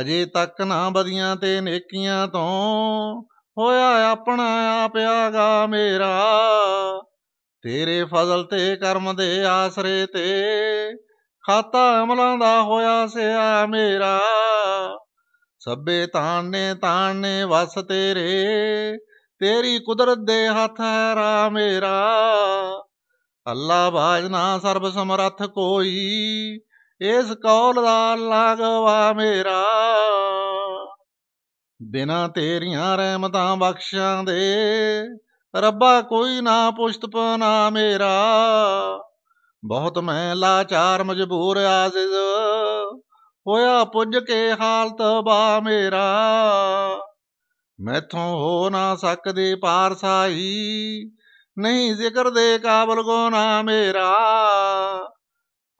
ਅਜੇ ਤੱਕ ਨਾ ਬਦੀਆਂ ਤੇ ਨੇਕੀਆਂ ਤੋਂ ਹੋਇਆ ਆਪਣਾ ਆਪ ਆਗਾ ਮੇਰਾ। ਤੇਰੇ ਫਜ਼ਲ ਤੇ ਕਰਮ ਦੇ ਆਸਰੇ ਤੇ ਖਾਤਾ ਅਮਲਾਂ ਦਾ ਹੋਇਆ ਸਿਆ ਮੇਰਾ। ਸਭੇ ਤਾਣੇ ਤਾਣੇ ਵਸ ਤੇਰੇ, ਤੇਰੀ ਕੁਦਰਤ ਦੇ ਹੱਥ ਹੈ ਰਾ ਮੇਰਾ। ਅੱਲਾ ਬਾਜਨਾ ਸਰਬ ਸਮਰੱਥ ਕੋਈ ਇਸ ਕੌਲ ਦਾ ਲਾਗਵਾ ਮੇਰਾ। ਬਿਨਾ ਤੇਰੀਆਂ ਰਹਿਮਤਾਂ ਬਖਸ਼ਾਂ ਦੇ, ਰੱਬਾ ਕੋਈ ਨਾ ਪੁਸ਼ਤ ਪਨਾ ਮੇਰਾ। ਬਹੁਤ ਮੈਂ ਲਾਚਾਰ, ਮਜਬੂਰ, ਆਜ਼ਿਜ਼, ਹੋਇਆ ਪੁੱਜ ਕੇ ਹਾਲਤ ਬਾ ਮੇਰਾ। ਮੈਥੋਂ ਹੋ ਨਾ ਸਕਦੀ ਪਾਰਸਾਈ, ਨਹੀਂ ਜ਼ਿਕਰ ਦੇ ਕਾਬਲ ਗੋਨਾ ਮੇਰਾ।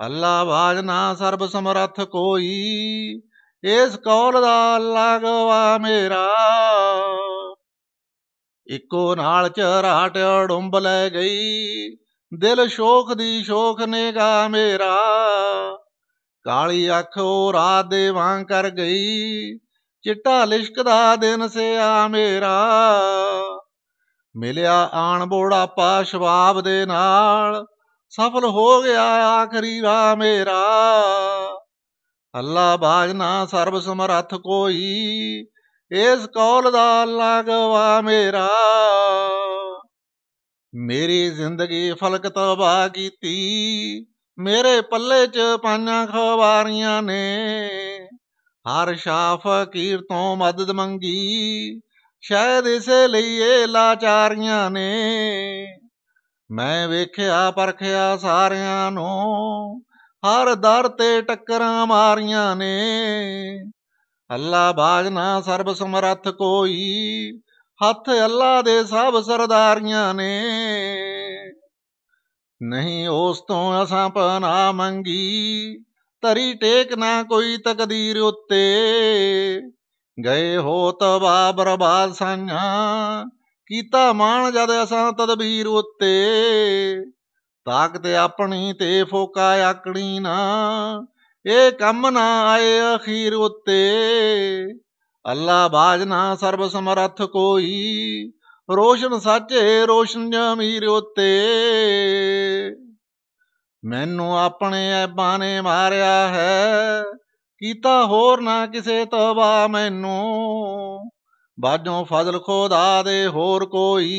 ਅੱਲਾ ਬਾਜਨਾ ਸਰਬ ਸਮਰੱਥ ਕੋਈ, ਇਸ ਕੌਲ ਦਾ ਲਾਗਵਾ ਮੇਰਾ। ਇੱਕੋ ਨਾਲ ਚਰਾਟ ਡੁੰਬ ਲੈ ਗਈ, ਦਿਲ ਸ਼ੋਖ ਦੀ ਸ਼ੋਖ ਨੇਗਾ ਮੇਰਾ। ਕਾਲੀ ਅੱਖ ਉਹ ਰਾਤ ਦੇ ਵਾਂ ਕਰ ਗਈ, ਚਿੱਟਾ ਲਿਸ਼ਕਦਾ ਦਿਨ ਸਿਆ ਮੇਰਾ। ਮਿਲਿਆ ਆਣ ਬੋੜਾਪਾ ਸ਼ਵਾਬ ਦੇ ਨਾਲ ਸਫਲ ਹੋ ਗਿਆ ਆਖਰੀ ਰਾ ਮੇਰਾ। ਅੱਲਾ ਬਾਜਨਾ ਸਰਬ ਸਮਰੱਥ ਕੋਈ, ਇਸ ਕੌਲ ਦਾ ਲਾਗਵਾ ਮੇਰਾ। ਮੇਰੀ ਜ਼ਿੰਦਗੀ ਫਲਕ ਤਬਾਹ ਕੀਤੀ, ਮੇਰੇ ਪੱਲੇ 'ਚ ਪੰਜਾਂ ਖਵਾਰੀਆਂ ਨੇ। ਹਰ ਸ਼ਾ ਫਕੀਰ ਤੋਂ ਮਦਦ ਮੰਗੀ, ਸ਼ਾਇਦ ਇਸੇ ਲਈ ਇਹ ਲਾਚਾਰੀਆਂ ਨੇ। ਮੈਂ ਵੇਖਿਆ, ਪਰਖਿਆ ਸਾਰਿਆਂ ਨੂੰ, ਹਰ ਦਰ ਤੇ ਟੱਕਰਾਂ ਮਾਰੀਆਂ ਨੇ। ਅੱਲਾ ਬਾਜਨਾ ਸਰਬ ਸਮਰੱਥ ਕੋਈ, ਹੱਥ ਅੱਲਾ ਦੇ ਸਭ ਸਰਦਾਰੀਆਂ ਨੇ। ਨਹੀਂ ਉਸ ਤੋਂ ਅਸਾਂ ਪਨਾ ਮੰਗੀ ਤਰੀ ਟੇਕ ਨਾ ਕੋਈ ਤਕਦੀਰ ਉੱਤੇ। ਗਏ ਹੋ ਤਬਾ ਬਰਬਾਦ ਸਾਂਝਾਂ ਕੀਤਾ ਮਾਣ ਜਦ ਅਸਾਂ ਤਦਬੀਰ ਉੱਤੇ। ਤਾਕਤ ਆਪਣੀ ਤੇ ਫੋਕਾ ਆਕਣੀ ਨਾ। ਇਹ ਕੰਮ ਨਾ ਆਏ ਅਖੀਰ ਉੱਤੇ। ਅੱਲਾ ਬਾਜਨਾ ਸਰਬ ਸਮਰੱਥ ਕੋਈ। ਰੋਸ਼ਨ ਸੱਚੇ ਰੋਸ਼ਨ ਜਮੀਰ ਉੱਤੇ। ਮੈਨੂੰ ਆਪਣੇ ਐਬਾਂ ਨੇ ਮਾਰਿਆ ਹੈ। ਕੀਤਾ ਹੋਰ ਨਾ ਕਿਸੇ ਤਬਾ ਮੈਨੂੰ। ਬਾਝੋਂ ਫਜ਼ਲ ਖੋਦਾ ਦੇ ਹੋਰ ਕੋਈ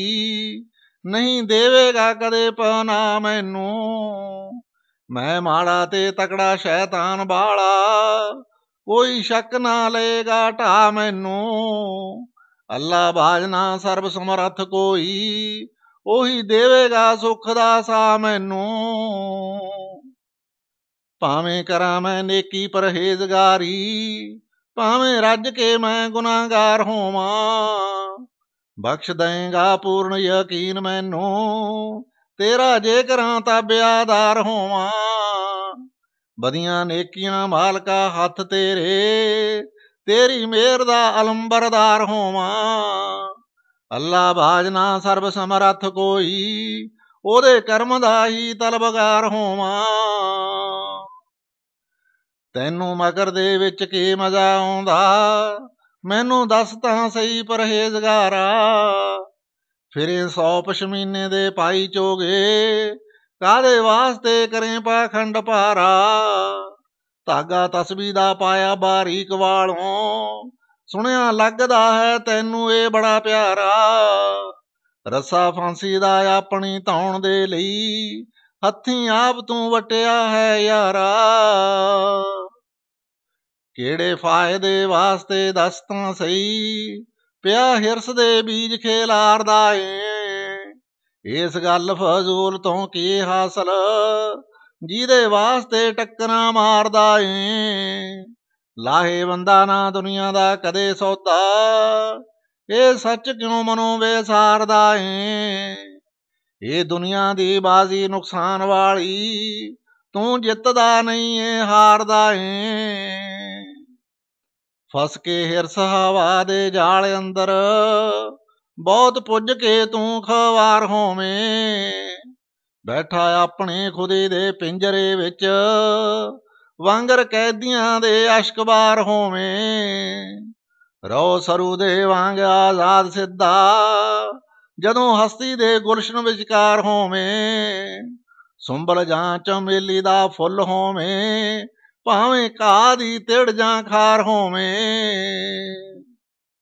ਨਹੀਂ ਦੇਵੇਗਾ ਕਦੇ ਪਨਾ ਮੈਨੂੰ। ਮੈਂ ਮਾੜਾ ਤੇ ਤਕੜਾ ਸ਼ੈਤਾਨ ਬਾਲਾ ਕੋਈ ਸ਼ੱਕ ਨਾ ਲਏਗਾ ਢਾ ਮੈਨੂੰ। ਅੱਲਾ ਬਾਜਨਾ ਸਰਬ ਸਮਰੱਥ ਕੋਈ, ਉਹੀ ਦੇਵੇਗਾ ਸੁਖ ਦਾ ਸਾ ਮੈਨੂੰ। ਭਾਵੇਂ ਕਰਾਂ ਮੈਂ ਨੇਕੀ ਪਰਹੇਜ਼ਗਾਰੀ ਭਾਵੇਂ ਰੱਜ ਕੇ ਮੈਂ ਗੁਨਾਹਗਾਰ ਹੋਵਾਂ, ਬਖਸ਼ ਦੇਂਗਾ ਪੂਰਨ ਯਕੀਨ ਮੈਨੂੰ, ਤੇਰਾ ਜੇ ਕਰਾਂ ਤਾਂ ਬਿਆਦਾਰ ਹੋਵਾਂ। ਬਦੀਆਂ ਨੇਕੀਆਂ ਮਾਲਕਾ ਹੱਥ ਤੇਰੇ, ਤੇਰੀ ਮਿਹਰ ਦਾ ਅਲੰਬਰਦਾਰ ਹੋਵਾਂ। ਅੱਲਾ ਬਾਜਨਾ ਸਰਬ ਸਮਰੱਥ ਕੋਈ, ਉਹਦੇ ਕਰਮ ਦਾ ਹੀ ਤਲਬਗਾਰ ਹੋਵਾਂ। ਤੈਨੂੰ ਮਗਰ ਦੇ ਵਿੱਚ ਕੀ ਮਜ਼ਾ ਆਉਂਦਾ? ਮੈਨੂੰ ਦੱਸ ਤਾਂ ਸਹੀ ਪਰਹੇਜ਼ਗਾਰਾ। ਫਿਰੇ ਸੌ ਪਸ਼ਮੀਨੇ ਦੇ ਪਾਈ ਚੋਗੇ ਕਾਦੇ ਵਾਸਤੇ ਕਰੇ ਪਾਖੰਡ ਭਾਰਾ? ਧਾਗਾ ਤਸਬੀ ਦਾ ਪਾਇਆ ਬਾਰੀਕ ਵਾਲੋਂ, ਸੁਣਿਆ ਲੱਗਦਾ ਹੈ ਤੈਨੂੰ ਇਹ ਬੜਾ ਪਿਆਰਾ। ਰਸਾ ਫਾਂਸੀ ਦਾ ਆਪਣੀ ਧੌਣ ਦੇ ਲਈ, ਹੱਥੀਂ ਆਪ ਤੂੰ ਵਟਿਆ ਹੈ ਯਾਰਾ। ਕਿਹੜੇ ਫਾਇਦੇ ਵਾਸਤੇ ਦੱਸ ਤਾਂ ਸਹੀ? ਪਿਆ ਹਿਰਸ ਦੇ ਬੀਜ ਖੇਲਾਰਦਾ ਏ। ਇਸ ਗੱਲ ਫਜ਼ੂਲ ਤੋਂ ਕੀ ਹਾਸਲ? ਜਿਹਦੇ ਵਾਸਤੇ ਟੱਕਰਾਂ ਮਾਰਦਾ ਏ। ਲਾਹੇ ਬੰਦਾ ਨਾ ਦੁਨੀਆ ਦਾ ਕਦੇ ਸੌਦਾ। ਇਹ ਸੱਚ ਕਿਉਂ ਮਨੋਂ ਵੇਸਾਰਦਾ ਏ? ਇਹ ਦੁਨੀਆ ਦੀ ਬਾਜ਼ੀ ਨੁਕਸਾਨ ਵਾਲੀ ਤੂੰ ਜਿੱਤਦਾ ਨਹੀਂ ਏ, ਹਾਰਦਾ ਏ। ਫਸ ਕੇ ਹਿਰਸ ਹਵਾ ਦੇ ਜਾਲ ਅੰਦਰ ਬਹੁਤ ਪੁੱਜ ਕੇ ਤੂੰ ਖਵਾਰ ਹੋਵੇਂ। ਬੈਠਾ ਆਪਣੇ ਖੁਦੇ ਦੇ ਪਿੰਜਰੇ ਵਿੱਚ, ਵਾਂਗਰ ਕੈਦੀਆਂ ਦੇ ਅਸ਼ਕਬਾਰ ਹੋਵੇਂ। ਰੋ ਸਰੂ ਦੇ ਵਾਂਗ ਆਜ਼ਾਦ ਸਿੱਧਾ, ਜਦੋਂ ਹਸਤੀ ਦੇ ਗੁਲਸ਼ਨ ਵਿਚਕਾਰ ਹੋਵੇਂ। ਸੁੰਬਲ ਜਾਂ ਚਮੇਲੀ ਦਾ ਫੁੱਲ ਹੋਵੇਂ ਭਾਵੇਂ ਘਾਹ ਦੀ ਤਿੜ ਜਾਂ ਖਾਰ ਹੋਵੇਂ।